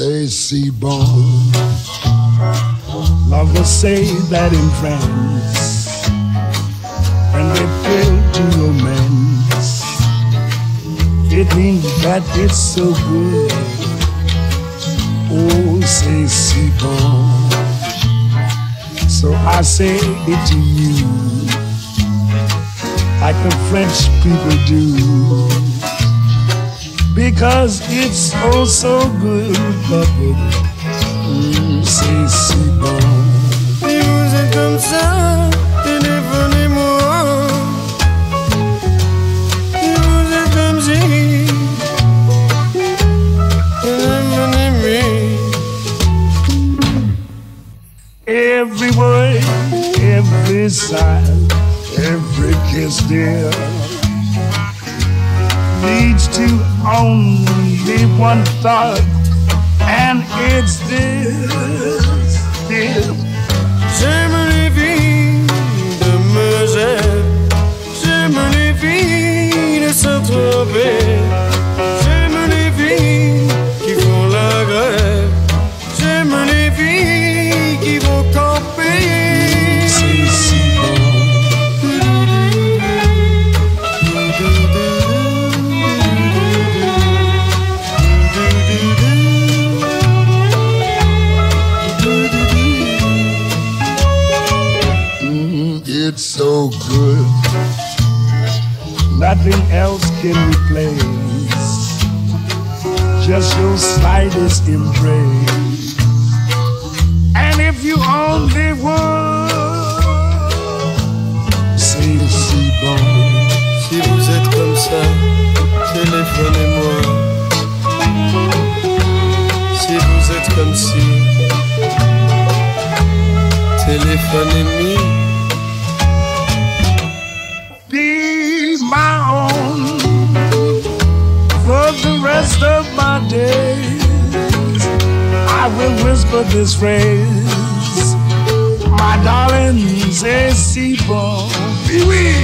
c'est si bon. Lovers say that in France, when they fail to romance, it means that it's so good. Oh, c'est si bon. So I say it to you, like the French people do because it's oh so good. Mm, c'est si bon. Et vous êtes comme ça, téléphonez-moi. Et vous êtes comme si, téléphonez-moi. Every word, every sigh, every kiss, dear, leads to only one thought, and it's this, Nothing else can replace just your slightest embrace. And if you only would c'est si bon, Si vous êtes comme ça, téléphonez-moi. Si vous êtes comme si, téléphonez-moi. Whisper this phrase, my darling, say oui.